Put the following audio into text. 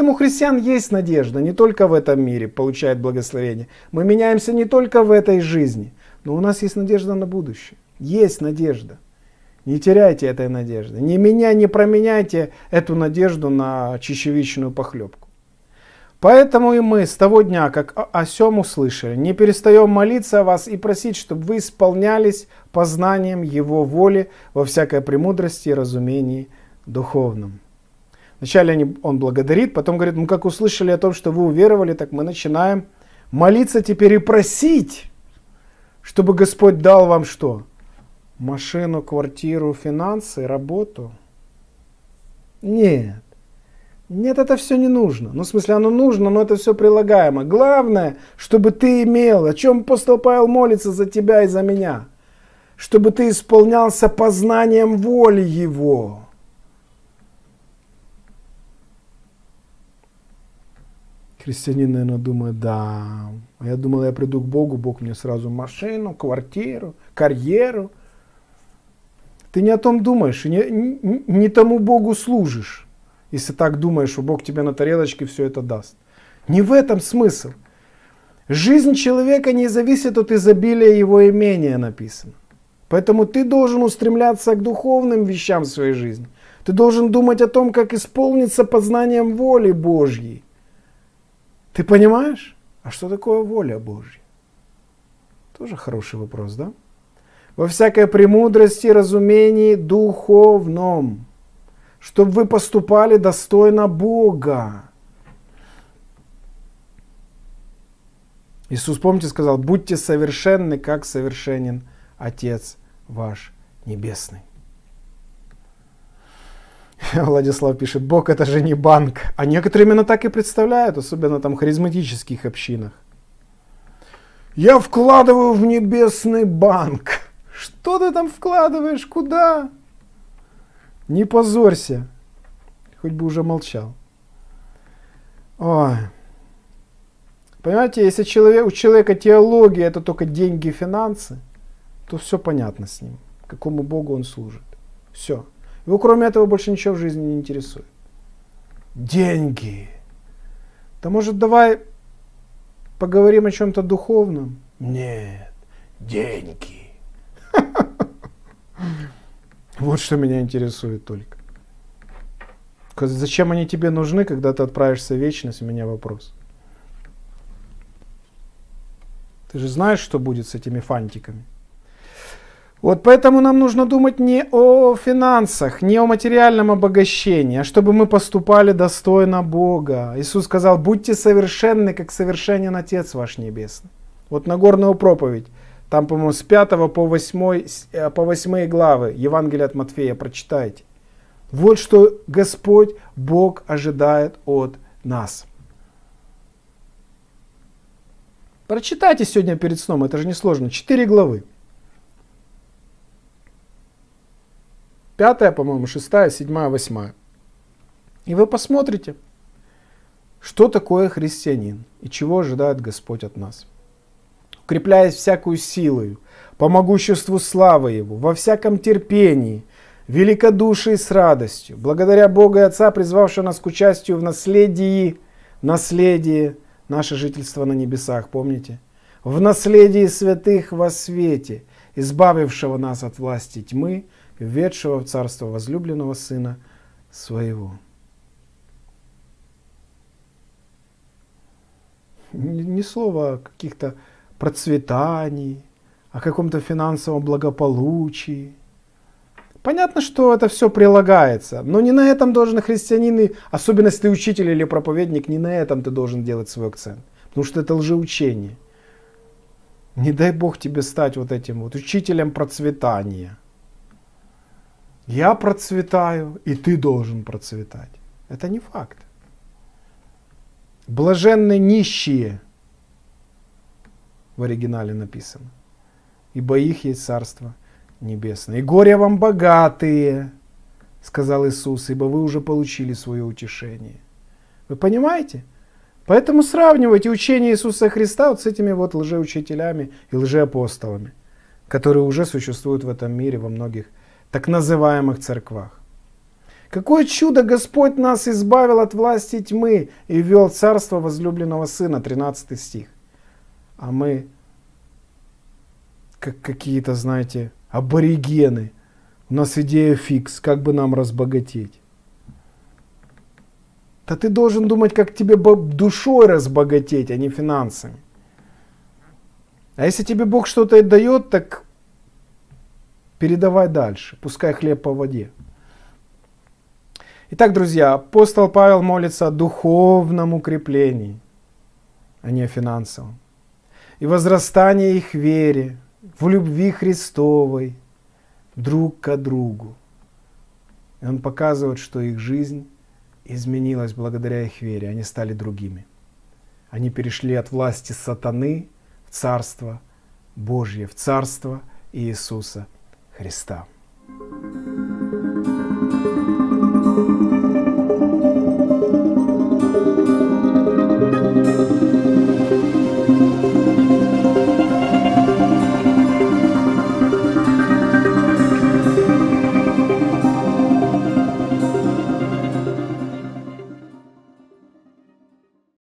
Поэтому у христиан есть надежда, не только в этом мире получает благословение. Мы меняемся не только в этой жизни, но у нас есть надежда на будущее. Есть надежда. Не теряйте этой надежды. Не меня, не променяйте эту надежду на чищевичную похлебку. Поэтому и мы с того дня, как о сем услышали, не перестаем молиться о вас и просить, чтобы вы исполнялись познанием Его воли во всякой премудрости и разумении духовном. Вначале он благодарит, потом говорит, ну как услышали о том, что вы уверовали, так мы начинаем молиться теперь и просить, чтобы Господь дал вам что? Машину, квартиру, финансы, работу? Нет. Нет, это все не нужно. Ну, в смысле, оно нужно, но это все прилагаемо. Главное, чтобы ты имел, о чем апостол Павел молится за тебя и за меня, чтобы ты исполнялся познанием воли Его. Христианин, наверное, думает, да. А я думал, я приду к Богу, Бог мне сразу машину, квартиру, карьеру. Ты не о том думаешь, не, не, не тому Богу служишь если так думаешь, что Бог тебе на тарелочке все это даст. Не в этом смысл. Жизнь человека не зависит от изобилия его имения, написано. Поэтому ты должен устремляться к духовным вещам в своей жизни. Ты должен думать о том, как исполниться познанием воли Божьей. Ты понимаешь? А что такое воля Божья? Тоже хороший вопрос, да? Во всякой премудрости, разумении духовном чтобы вы поступали достойно Бога. Иисус, помните, сказал, будьте совершенны, как совершенен Отец ваш Небесный. Владислав пишет, Бог это же не банк. А некоторые именно так и представляют, особенно там в харизматических общинах. Я вкладываю в небесный банк. Что ты там вкладываешь? Куда? Не позорься. Хоть бы уже молчал. Ой. Понимаете, если человек, у человека теология это только деньги и финансы, то все понятно с ним, какому Богу он служит. Все. Его кроме этого больше ничего в жизни не интересует. Деньги. Да может давай поговорим о чем-то духовном? Нет, деньги. Вот что меня интересует только. Зачем они тебе нужны, когда ты отправишься в вечность, у меня вопрос. Ты же знаешь, что будет с этими фантиками. Вот поэтому нам нужно думать не о финансах, не о материальном обогащении, а чтобы мы поступали достойно Бога. Иисус сказал, будьте совершенны, как совершенен Отец ваш Небесный. Вот Нагорную проповедь. Там, по-моему, с 5 по 8, э, по 8 главы Евангелия от Матфея прочитайте. Вот что Господь, Бог ожидает от нас. Прочитайте сегодня перед сном, это же не сложно. Четыре главы. Пятая, по-моему, шестая, седьмая, восьмая. И вы посмотрите, что такое христианин и чего ожидает Господь от нас укрепляясь всякую силою, по могуществу славы Его, во всяком терпении, великодушии с радостью, благодаря Богу и Отца, призвавшего нас к участию в наследии, наследии наше жительство на небесах, помните? В наследии святых во свете, избавившего нас от власти тьмы, введшего в царство возлюбленного Сына Своего. Ни слова каких-то процветании, о каком-то финансовом благополучии. Понятно, что это все прилагается, но не на этом должен христианин, особенно если ты учитель или проповедник, не на этом ты должен делать свой акцент. Потому что это лжеучение. Не дай Бог тебе стать вот этим вот учителем процветания. Я процветаю, и ты должен процветать. Это не факт. Блаженны нищие, в оригинале написано. Ибо их есть Царство Небесное. И горе вам богатые, сказал Иисус, ибо вы уже получили свое утешение. Вы понимаете? Поэтому сравнивайте учение Иисуса Христа вот с этими вот лжеучителями и лжеапостолами, которые уже существуют в этом мире во многих так называемых церквах. Какое чудо Господь нас избавил от власти тьмы и ввел царство возлюбленного Сына, 13 стих. А мы, как какие-то, знаете, аборигены, у нас идея фикс, как бы нам разбогатеть. Да ты должен думать, как тебе душой разбогатеть, а не финансами. А если тебе Бог что-то дает, так передавай дальше, пускай хлеб по воде. Итак, друзья, апостол Павел молится о духовном укреплении, а не о финансовом. И возрастании их вере, в любви Христовой, друг к другу. И он показывает, что их жизнь изменилась благодаря их вере. Они стали другими. Они перешли от власти сатаны в царство Божье, в царство Иисуса Христа. thank you